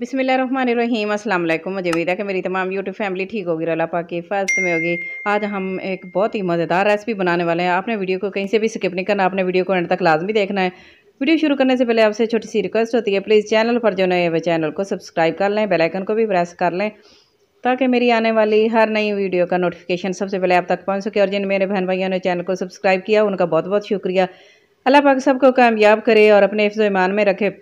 बिसमीम अस्सलाम वालेकुम मुझे उम्मीद है कि मेरी तमाम यूट्यूब फैमिली ठीक होगी रोला पा की फ़र्स्ट में होगी। आज हम एक बहुत ही मज़ेदार रेसिपी बनाने वाले हैं। आपने वीडियो को कहीं से भी स्किप नहीं करना। आपने वीडियो को एंड तक लाजमी देखना है। वीडियो शुरू करने से पहले आपसे छोटी सी रिक्वेस्ट होती है। प्लीज़ चैनल पर जो नए चैनल को सब्सक्राइब कर लें बेलाइकन को भी प्रेस कर लें, ताकि मेरी आने वाली हर नई वीडियो का नोटिफिकेशन सबसे पहले आप तक पहुँच सके और जिन मेरे बहन भाइयों ने चैनल को सब्सक्राइब किया, उनका बहुत बहुत शुक्रिया। अल्लाह पाक सबको कामयाब करे और अपने हिफ्ज़ ईमान में रखे।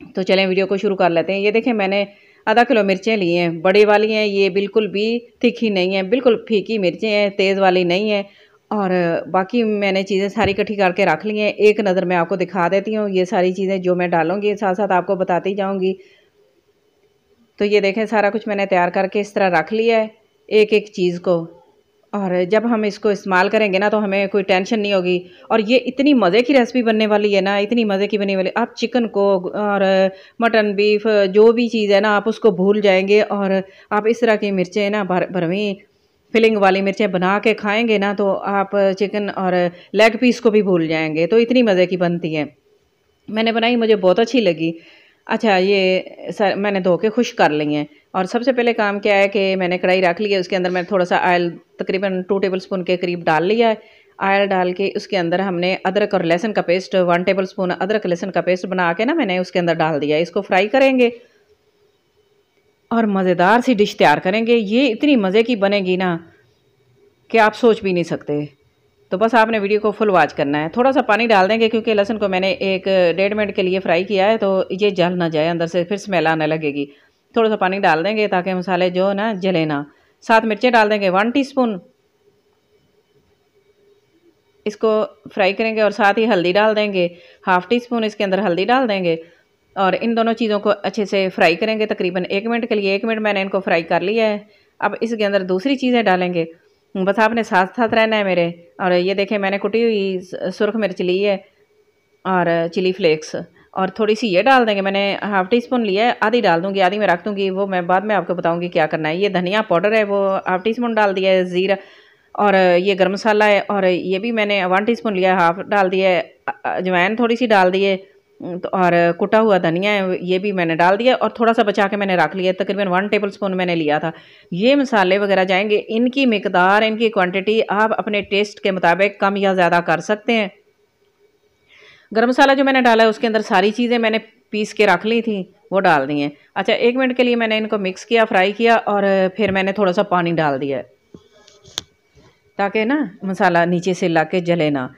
तो चलें, वीडियो को शुरू कर लेते हैं। ये देखें, मैंने आधा किलो मिर्चें ली हैं। बड़ी वाली हैं, ये बिल्कुल भी तीखी नहीं है, बिल्कुल फीकी मिर्चें हैं, तेज़ वाली नहीं है। और बाकी मैंने चीज़ें सारी इकट्ठी करके रख ली हैं। एक नज़र मैं आपको दिखा देती हूँ। ये सारी चीज़ें जो मैं डालूँगी साथ साथ आपको बताती जाऊँगी। तो ये देखें, सारा कुछ मैंने तैयार करके इस तरह रख लिया है एक एक चीज़ को। और जब हम इसको इस्तेमाल करेंगे ना तो हमें कोई टेंशन नहीं होगी। और ये इतनी मज़े की रेसिपी बनने वाली है ना, इतनी मज़े की बनने वाली, आप चिकन को और मटन बीफ जो भी चीज़ है ना, आप उसको भूल जाएँगे और आप इस तरह की मिर्चें ना, भर, भरवी फिलिंग वाली मिर्चें बना के खाएँगे ना तो आप चिकन और लेग पीस को भी भूल जाएँगे। तो इतनी मज़े की बनती है। मैंने बनाई, मुझे बहुत अच्छी लगी। अच्छा ये सर, मैंने धो के खुश कर ली हैं। और सबसे पहले काम क्या है कि मैंने कढ़ाई रख ली है, उसके अंदर मैंने थोड़ा सा ऑयल तकरीबन टू टेबल स्पून के करीब डाल लिया है। ऑयल डाल के उसके अंदर हमने अदरक और लहसुन का पेस्ट वन टेबल स्पून अदरक लहसुन का पेस्ट बना के ना मैंने उसके अंदर डाल दिया इसको फ्राई करेंगे। और मज़ेदार सी डिश तैयार करेंगे। ये इतनी मज़े की बनेगी ना कि आप सोच भी नहीं सकते। तो बस आपने वीडियो को फुल वॉच करना है। थोड़ा सा पानी डाल देंगे क्योंकि लहसुन को मैंने एक डेढ़ मिनट के लिए फ्राई किया है तो ये जल ना जाए, अंदर से फिर स्मेल आने लगेगी। थोड़ा सा पानी डाल देंगे ताकि मसाले जो ना, जले ना। सात मिर्चें डाल देंगे वन टीस्पून इसको फ्राई करेंगे और साथ ही हल्दी डाल देंगे हाफ़ टी स्पून इसके अंदर हल्दी डाल देंगे और इन दोनों चीज़ों को अच्छे से फ्राई करेंगे तकरीबन एक मिनट के लिए। एक मिनट मैंने इनको फ्राई कर लिया है। अब इसके अंदर दूसरी चीज़ें डालेंगे। बस आपने साथ साथ रहना है मेरे। और ये देखें, मैंने कुटी हुई सुरख मिर्च ली है और चिली फ्लेक्स। और थोड़ी सी ये डाल देंगे, मैंने हाफ़ टी स्पून लिया है, आधी डाल दूँगी, आधी मैं रख दूँगी, वो मैं बाद में आपको बताऊँगी क्या करना है। ये धनिया पाउडर है, वो हाफ़ टी स्पून डाल दिया है, ज़ीरा और ये गर्म मसाला है, और ये भी मैंने वन टी स्पून लिया हाफ़ डाल दिया है अजवाइन थोड़ी सी डाल दी है तो और कुटा हुआ धनिया ये भी मैंने डाल दिया और थोड़ा सा बचा के मैंने रख लिया, तकरीबन वन टेबल स्पून मैंने लिया था। ये मसाले वगैरह जाएँगे, इनकी मकदार, इनकी क्वांटिटी आप अपने टेस्ट के मुताबिक कम या ज़्यादा कर सकते हैं। गर्म मसाला जो मैंने डाला है, उसके अंदर सारी चीज़ें मैंने पीस के रख ली थी, वो डाल दी हैं। अच्छा एक मिनट के लिए मैंने इनको मिक्स किया फ्राई किया और फिर मैंने थोड़ा सा पानी डाल दिया ताकि ना मसाला नीचे से ला के जले ना।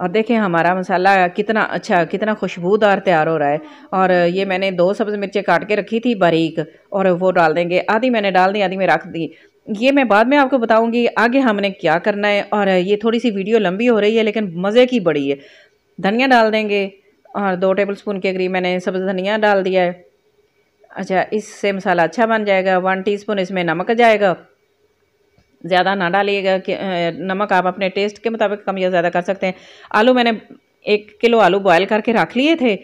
और देखें हमारा मसाला कितना अच्छा कितना खुशबूदार तैयार हो रहा है। और ये मैंने दो सब्ज़ मिर्चें काट के रखी थी बारीक, और वो डाल देंगे। आधी मैंने डाल दी, आधी मैं रख दी। ये मैं बाद में आपको बताऊँगी आगे हमने क्या करना है। और ये थोड़ी सी वीडियो लंबी हो रही है, लेकिन मज़े की बड़ी है। धनिया डाल देंगे, और दो टेबल स्पून के करीब मैंने सब्ज़ धनिया डाल दिया है। अच्छा इससे मसाला अच्छा बन जाएगा। वन टीस्पून इसमें नमक जाएगा। ज़्यादा ना डालिएगा कि नमक आप अपने टेस्ट के मुताबिक कम या ज़्यादा कर सकते हैं। आलू मैंने एक किलो आलू बॉयल करके रख लिए थे।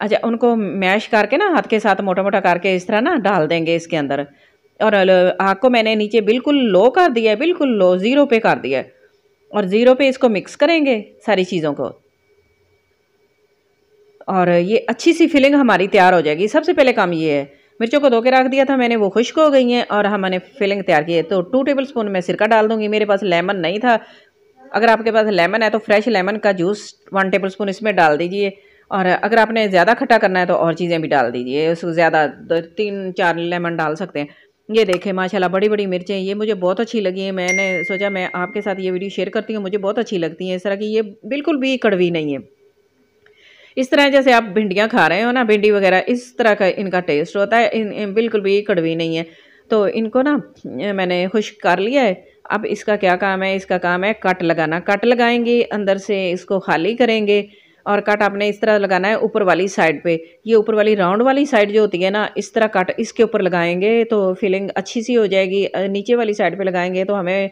अच्छा उनको मैश करके ना, हाथ के साथ मोटा मोटा करके इस तरह ना डाल देंगे इसके अंदर। और आग को मैंने नीचे बिल्कुल लो कर दिया है, बिल्कुल लो ज़ीरो पे कर दिया है। और ज़ीरो पे इसको मिक्स करेंगे सारी चीज़ों को। और ये अच्छी सी फिलिंग हमारी तैयार हो जाएगी। सबसे पहले काम ये है मिर्चों को धो के रख दिया था, मैंने वो खुश्क हो गई हैं और हमने फिलिंग तैयार की है। तो टू टेबल स्पून मैं सिरका डाल दूँगी, मेरे पास लेमन नहीं था। अगर आपके पास लेमन है तो फ्रेश लेमन का जूस वन टेबल स्पून इसमें डाल दीजिए। और अगर आपने ज़्यादा खट्टा करना है तो और चीज़ें भी डाल दीजिए। उसको ज़्यादा तीन, चार लेमन डाल सकते हैं। ये देखें, माशाल्लाह बड़ी बड़ी मिर्चें, ये मुझे बहुत अच्छी लगी हैं। मैंने सोचा मैं आपके साथ ये वीडियो शेयर करती हूँ, मुझे बहुत अच्छी लगती हैं। इस तरह की ये बिल्कुल भी कड़वी नहीं है। इस तरह जैसे आप भिंडियाँ खा रहे हो ना भिंडी वगैरह इस तरह का इनका टेस्ट होता है। इन, इन बिल्कुल भी कड़वी नहीं है। तो इनको ना मैंने खुश कर लिया है। अब इसका क्या काम है? इसका काम है कट लगाना। कट लगाएँगे अंदर से इसको खाली करेंगे और कट आपने इस तरह लगाना है ऊपर वाली साइड पे। ये ऊपर वाली राउंड वाली साइड जो होती है ना इस तरह कट इसके ऊपर लगाएँगे तो फिलिंग अच्छी सी हो जाएगी। नीचे वाली साइड पे लगाएँगे तो हमें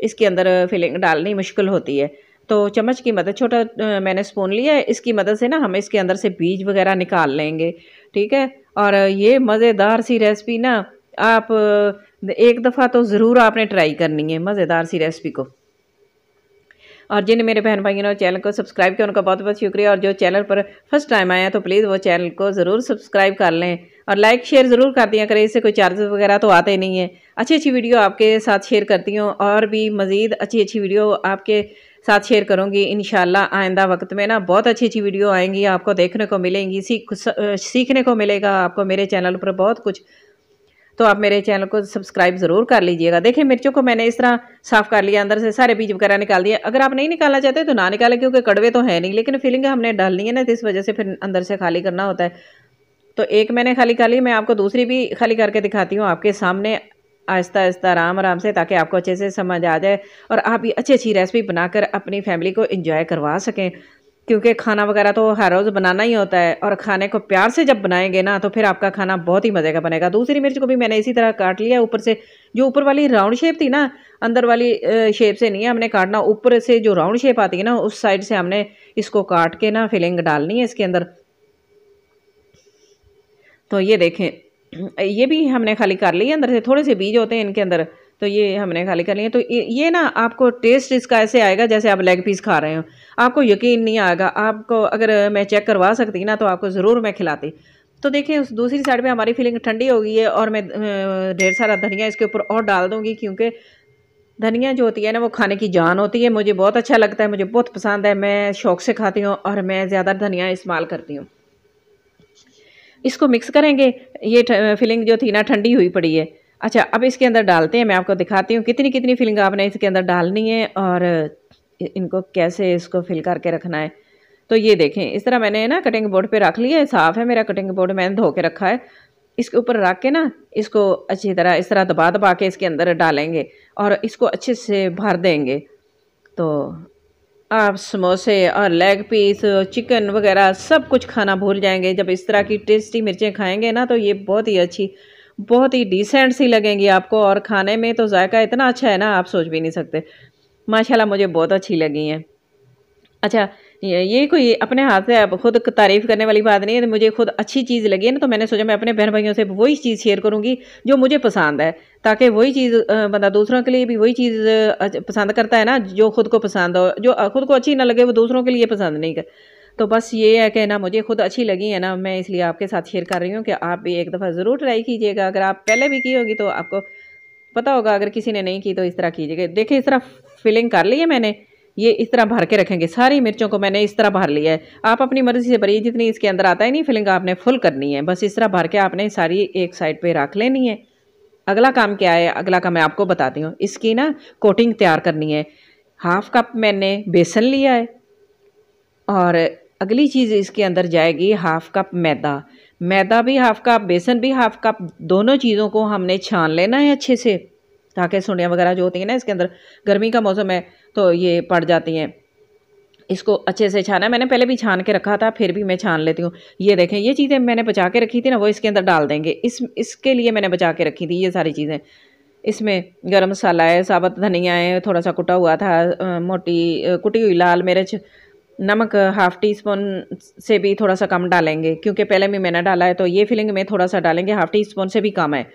इसके अंदर फिलिंग डालनी मुश्किल होती है। तो चम्मच की मदद, छोटा मैंने स्पून लिया है, इसकी मदद से ना हम इसके अंदर से बीज वगैरह निकाल लेंगे, ठीक है? और ये मज़ेदार सी रेसिपी ना, आप एक दफ़ा तो ज़रूर आपने ट्राई करनी है, मज़ेदार सी रेसिपी को। और जिन मेरे बहन भाइयों ने चैनल को सब्सक्राइब किया, उनका बहुत बहुत शुक्रिया। और जो चैनल पर फ़र्स्ट टाइम आया तो प्लीज़ वो चैनल को ज़रूर सब्सक्राइब कर लें। और लाइक शेयर ज़रूर कर दिया करें, इससे कोई चार्जेस वगैरह तो आते नहीं है। अच्छी अच्छी वीडियो आपके साथ शेयर करती हूँ, और भी मज़ीद अच्छी अच्छी वीडियो आपके साथ शेयर करूँगी। इन आइंदा वक्त में ना बहुत अच्छी अच्छी वीडियो आएँगी, आपको देखने को मिलेंगी, सीख सीखने को मिलेगा, आपको मेरे चैनल पर बहुत कुछ। तो आप मेरे चैनल को सब्सक्राइब ज़रूर कर लीजिएगा। देखिए मिर्चों को मैंने इस तरह साफ़ कर लिया, अंदर से सारे बीज वगैरह निकाल दिए। अगर आप नहीं निकालना चाहते तो ना निकालें, क्योंकि कड़वे तो है नहीं, लेकिन फीलिंग हमने डालनी है ना तो इस वजह से फिर अंदर से खाली करना होता है। तो एक मैंने खाली कर ली, मैं आपको दूसरी भी खाली करके दिखाती हूँ, आपके सामने आहिस्ता आहिस्ता आराम आराम से, ताकि आपको अच्छे से समझ आ जाए और आप ये अच्छी अच्छी रेसिपी बनाकर अपनी फैमिली को इंजॉय करवा सकें। क्योंकि खाना वगैरह तो हर रोज़ बनाना ही होता है और खाने को प्यार से जब बनाएँगे ना तो फिर आपका खाना बहुत ही मज़े का बनेगा। दूसरी मिर्च को भी मैंने इसी तरह काट लिया ऊपर से। जो ऊपर वाली राउंड शेप थी ना, अंदर वाली शेप से नहीं है हमने काटना। ऊपर से जो राउंड शेप आती है ना, उस साइड से हमने इसको काट के ना फिलिंग डालनी है इसके अंदर। तो ये देखें ये भी हमने खाली कर लिया अंदर से थोड़े से बीज होते हैं इनके अंदर तो ये हमने खाली कर लिए। तो ये, ये ना आपको टेस्ट इसका ऐसे आएगा जैसे आप लेग पीस खा रहे हो। आपको यकीन नहीं आएगा आपको अगर मैं चेक करवा सकती ना तो आपको ज़रूर मैं खिलाती। तो देखिए उस दूसरी साइड पे हमारी फीलिंग ठंडी हो गई है और मैं ढेर सारा धनिया इसके ऊपर और डाल दूँगी क्योंकि धनिया जो होती है ना वो खाने की जान होती है। मुझे बहुत अच्छा लगता है मुझे बहुत पसंद है मैं शौक से खाती हूँ और मैं ज़्यादा धनिया इस्तेमाल करती हूँ। इसको मिक्स करेंगे। ये फिलिंग जो थी ना, ठंडी हुई पड़ी है। अच्छा अब इसके अंदर डालते हैं, मैं आपको दिखाती हूँ कितनी कितनी फिलिंग आपने इसके अंदर डालनी है और इनको कैसे इसको फिल करके रखना है। तो ये देखें, इस तरह मैंने ना कटिंग बोर्ड पे रख लिया है, साफ़ है मेरा कटिंग बोर्ड मैंने धो के रखा है। इसके ऊपर रख के ना, इसको अच्छी तरह इस तरह दबा दबा के इसके अंदर डालेंगे और इसको अच्छे से भर देंगे। तो आप समोसे और लेग पीस चिकन वगैरह सब कुछ खाना भूल जाएँगे। जब इस तरह की टेस्टी मिर्चें खाएँगे ना तो ये बहुत ही अच्छी, बहुत ही डिसेंट सी लगेंगी आपको। और खाने में तो जायका इतना अच्छा है ना, आप सोच भी नहीं सकते। माशाल्लाह, मुझे बहुत अच्छी लगी हैं। अच्छा ये कोई अपने हाथ से अब खुद तारीफ़ करने वाली बात नहीं है मुझे खुद अच्छी चीज़ लगी है ना तो मैंने सोचा मैं अपने बहन भाइयों से वही चीज़ शेयर करूँगी जो मुझे पसंद है, ताकि वही चीज़ बंदा दूसरों के लिए भी वही चीज़ पसंद करता है ना, जो खुद को पसंद हो, जो खुद को अच्छी ना लगे वो दूसरों के लिए पसंद नहीं कर तो बस ये है कि ना मुझे खुद अच्छी लगी है ना, मैं इसलिए आपके साथ शेयर कर रही हूँ कि आप भी एक दफ़ा ज़रूर ट्राई कीजिएगा, अगर आप पहले भी की होगी तो आपको पता होगा, अगर किसी ने नहीं की तो इस तरह कीजिएगा, देखिए इस तरह फिलिंग कर ली है मैंने ये इस तरह भर के रखेंगे। सारी मिर्चों को मैंने इस तरह भर लिया है। आप अपनी मर्ज़ी से भरिए, जितनी इसके अंदर आता है, नहीं फिलिंग आपने फुल करनी है। बस इस तरह भर के आपने सारी एक साइड पे रख लेनी है। अगला काम क्या है? अगला काम मैं आपको बताती हूँ। इसकी ना कोटिंग तैयार करनी है। हाफ़ कप मैंने बेसन लिया है। और अगली चीज़ इसके अंदर जाएगी हाफ़ कप मैदा। मैदा भी हाफ़ कप, बेसन भी हाफ़ कप, दोनों चीज़ों को हमने छान लेना है अच्छे से। ताकि सुंडियाँ वगैरह जो होती हैं ना इसके अंदर, गर्मी का मौसम है तो ये पड़ जाती हैं। इसको अच्छे से छाना मैंने पहले भी छान के रखा था, फिर भी मैं छान लेती हूँ। ये देखें, ये चीज़ें मैंने बचा के रखी थी ना, वो इसके अंदर डाल देंगे। इस, इसके लिए मैंने बचा के रखी थी ये सारी चीज़ें। इसमें गरम मसाला है, साबुत धनिया है थोड़ा सा कुटा हुआ था मोटी कुटी हुई लाल मिर्च, नमक हाफ़ टी स्पून से भी थोड़ा सा कम डालेंगे। क्योंकि पहले भी मैंने डाला है तो ये फिलिंग में थोड़ा सा डालेंगे, हाफ़ टी स्पून से भी कम है।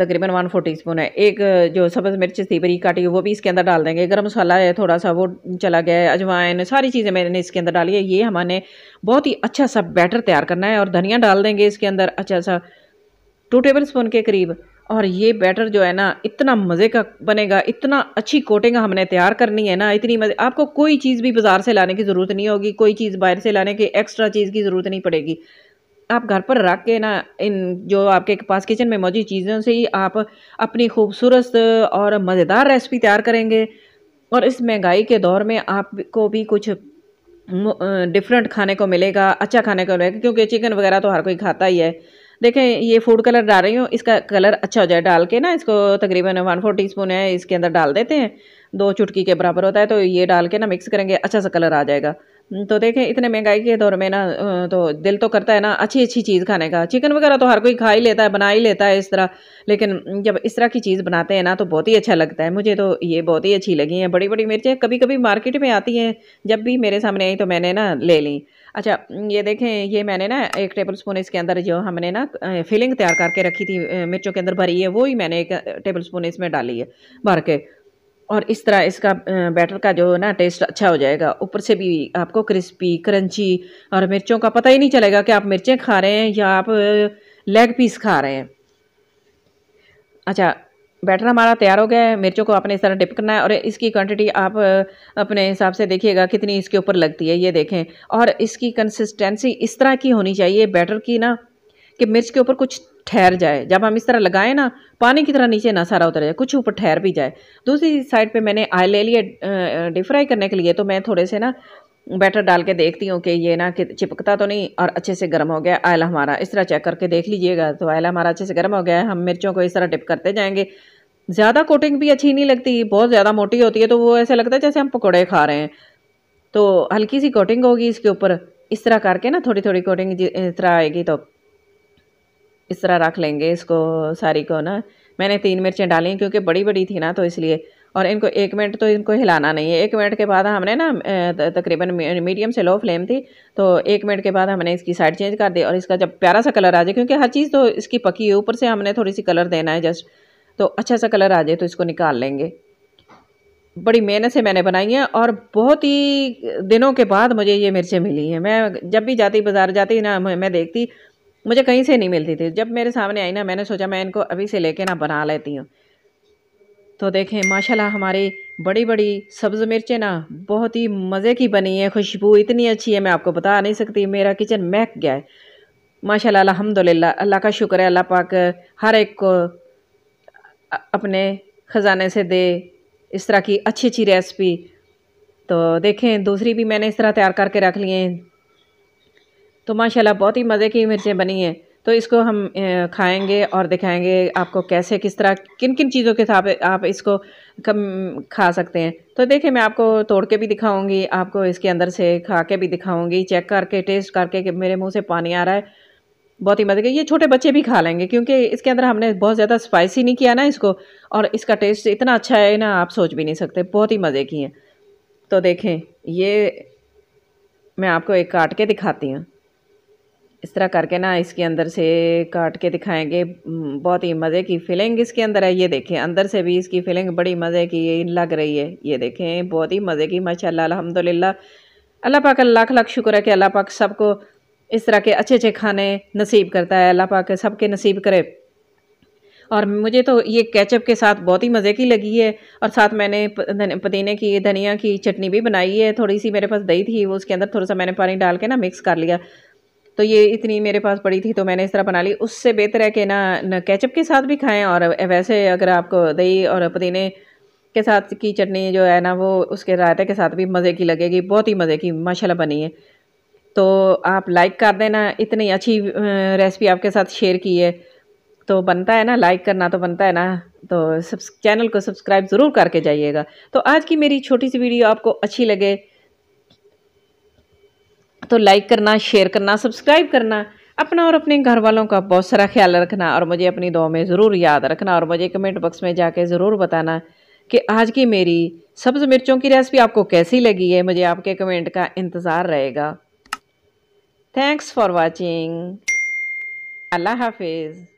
तकरीबन वन फोर टी स्पून है। एक जो सब्ज़ मिर्च थी बरी काटी, वो भी इसके अंदर डाल देंगे। गर्म मसाला है थोड़ा सा वो चला गया है, अजवाइन, सारी चीज़ें मैंने इसके अंदर डाली है। ये हमारे बहुत ही अच्छा सा बैटर तैयार करना है और धनिया डाल देंगे इसके अंदर अच्छा सा टू टेबल स्पून के करीब। और ये बैटर जो है ना, इतना मज़े का बनेगा, इतना अच्छी कोटिंग हमने तैयार करनी है ना, इतनी मज़े, आपको कोई चीज़ भी बाज़ार से लाने की ज़रूरत नहीं होगी, कोई चीज़ बाहर से लाने की, एक्स्ट्रा चीज़ की ज़रूरत नहीं पड़ेगी। आप घर पर रख के ना, इन जो आपके पास किचन में मौजूद चीज़ों से ही आप अपनी खूबसूरत और मज़ेदार रेसिपी तैयार करेंगे। और इस महँगाई के दौर में आपको भी कुछ डिफरेंट खाने को मिलेगा अच्छा खाने को मिलेगा, क्योंकि चिकन वगैरह तो हर कोई खाता ही है। देखें, ये फ़ूड कलर डाल रही हूँ, इसका कलर अच्छा हो जाए डाल के ना, इसको तकरीबन वन फोर टी स्पून है, इसके अंदर डाल देते हैं। दो चुटकी के बराबर होता है तो ये डाल के ना मिक्स करेंगे अच्छा सा कलर आ जाएगा। तो देखें, इतने महँगाई के दौर में ना तो दिल तो करता है ना अच्छी अच्छी चीज़ खाने का। चिकन वगैरह तो हर कोई खा ही लेता है, बना ही लेता है इस तरह। लेकिन जब इस तरह की चीज़ बनाते हैं ना तो बहुत ही अच्छा लगता है। मुझे तो ये बहुत ही अच्छी लगी हैं बड़ी बड़ी मिर्चें। कभी कभी मार्केट में आती हैं, जब भी मेरे सामने आई तो मैंने ना ले ली। अच्छा ये देखें, ये मैंने ना एक टेबल स्पून इसके अंदर जो हमने ना फिलिंग तैयार करके रखी थी मिर्चों के अंदर भरी है, वो ही मैंने एक टेबल स्पून इसमें डाली है, भर के। और इस तरह इसका बैटर का जो है ना टेस्ट अच्छा हो जाएगा। ऊपर से भी आपको क्रिस्पी, क्रंची और मिर्चों का पता ही नहीं चलेगा कि आप मिर्चें खा रहे हैं या आप लेग पीस खा रहे हैं। अच्छा बैटर हमारा तैयार हो गया है। मिर्चों को आपने इस तरह डिप करना है और इसकी क्वांटिटी आप अपने हिसाब से देखिएगा कितनी इसके ऊपर लगती है, ये देखें। और इसकी कंसिस्टेंसी इस तरह की होनी चाहिए बैटर की ना कि मिर्च के ऊपर कुछ ठहर जाए। जब हम इस तरह लगाएँ ना, पानी की तरह नीचे ना सारा उतर जाए, कुछ ऊपर ठहर भी जाए। दूसरी साइड पे मैंने आयल ले लिया डीप फ्राई करने के लिए तो मैं थोड़े से ना बैटर डाल के देखती हूँ कि ये ना कि चिपकता तो नहीं और अच्छे से गर्म हो गया आयल हमारा। इस तरह चेक करके देख लीजिएगा तो आयल हमारा अच्छे से गर्म हो गया है। हम मिर्चों को इस तरह डिप करते जाएँगे। ज़्यादा कोटिंग भी अच्छी नहीं लगती, बहुत ज़्यादा मोटी होती है तो वो ऐसे लगता है जैसे हम पकौड़े खा रहे हैं। तो हल्की सी कोटिंग होगी इसके ऊपर। इस तरह करके ना थोड़ी थोड़ी कोटिंग इस तरह आएगी तो इस तरह रख लेंगे इसको, सारी को ना। मैंने तीन मिर्चें डाली क्योंकि बड़ी बड़ी थी ना तो इसलिए। और इनको, एक मिनट तो इनको हिलाना नहीं है। एक मिनट के बाद हमने ना तकरीबन मीडियम से लो फ्लेम थी तो एक मिनट के बाद हमने इसकी साइड चेंज कर दी और इसका जब प्यारा सा कलर आ जाए, क्योंकि हर चीज़ तो इसकी पकी है, ऊपर से हमने थोड़ी सी कलर देना है जस्ट। तो अच्छा सा कलर आ जाए तो इसको निकाल लेंगे। बड़ी मेहनत से मैंने बनाई है और बहुत ही दिनों के बाद मुझे ये मिर्चें मिली हैं। मैं जब भी जाती, बाज़ार जाती ना मैं देखती मुझे कहीं से नहीं मिलती थी। जब मेरे सामने आई ना, मैंने सोचा, मैं इनको अभी से लेके ना बना लेती हूँ। तो देखें, माशाल्लाह, हमारी बड़ी बड़ी सब्ज़ मिर्चें ना, बहुत ही मज़े की बनी है, खुशबू इतनी अच्छी है, मैं आपको बता नहीं सकती, मेरा किचन महक गया है। माशाल्लाह, अल्हम्दुलिल्लाह, अल्लाह का शुक्र है, अल्लाह पाक हर एक को अपने ख़जाने से दे, इस तरह की अच्छी अच्छी रेसिपी। तो देखें, दूसरी भी मैंने इस तरह तैयार करके रख लिए तो माशाल्लाह बहुत ही मज़े की मिर्चें बनी हैं। तो इसको हम खाएँगे और दिखाएँगे आपको कैसे, किस तरह किन किन चीज़ों के साथ आप इसको कम, खा सकते हैं। तो देखिए, मैं आपको तोड़ के भी दिखाऊँगी, आपको इसके अंदर से खा के भी दिखाऊँगी, चेक करके, टेस्ट करके कि मेरे मुँह से पानी आ रहा है। बहुत ही मज़े के, ये छोटे बच्चे भी खा लेंगे, क्योंकि इसके अंदर हमने बहुत ज़्यादा स्पाइसी नहीं किया ना इसको, और इसका टेस्ट इतना अच्छा है ना, आप सोच भी नहीं सकते, बहुत ही मज़े की हैं। तो देखें, ये मैं आपको एक काट के दिखाती हूँ। इस तरह करके ना इसके अंदर से काट के दिखाएँगे। बहुत ही मज़े की फीलिंग इसके अंदर है। ये देखें, अंदर से भी इसकी फीलिंग बड़ी मज़े की लग रही है। ये देखें, बहुत ही मज़े की, माशाल्लाह, अल्हम्दुलिल्लाह। अल्लाह पाक लाख लाख शुक्र है कि अल्लाह पाक सबको इस तरह के अच्छे अच्छे खाने नसीब करता है। अल्लाह पाक सबके नसीब करे। और मुझे तो ये केचप के साथ बहुत ही मज़े की लगी है। और साथ मैंने पुदीने की, धनिया की चटनी भी बनाई है। थोड़ी सी मेरे पास दही थी, वो उसके अंदर थोड़ा सा मैंने पानी डाल के ना मिक्स कर लिया। तो ये इतनी मेरे पास पड़ी थी तो मैंने इस तरह बना ली। उससे बेहतर है कि ना केचप के साथ भी खाएँ और वैसे अगर आपको दही और पुदीने के साथ की चटनी जो है ना, वो उसके रायते के साथ भी मज़े की लगेगी, बहुत ही मज़े की, माशाल्लाह बनी है। तो आप लाइक कर देना, इतनी अच्छी रेसिपी आपके साथ शेयर की है। तो बनता है ना लाइक करना तो बनता है ना तो चैनल को सब्सक्राइब ज़रूर करके जाइएगा। तो आज की मेरी छोटी सी वीडियो आपको अच्छी लगे तो लाइक करना शेयर करना सब्सक्राइब करना। अपना और अपने घर वालों का बहुत सारा ख्याल रखना और मुझे अपनी दो में ज़रूर याद रखना और मुझे कमेंट बॉक्स में जाके ज़रूर बताना कि आज की मेरी सब्ज़ मिर्चों की रेसिपी आपको कैसी लगी है? मुझे आपके कमेंट का इंतज़ार रहेगा। थैंक्स फॉर वॉचिंग अल्लाह हाफिज़।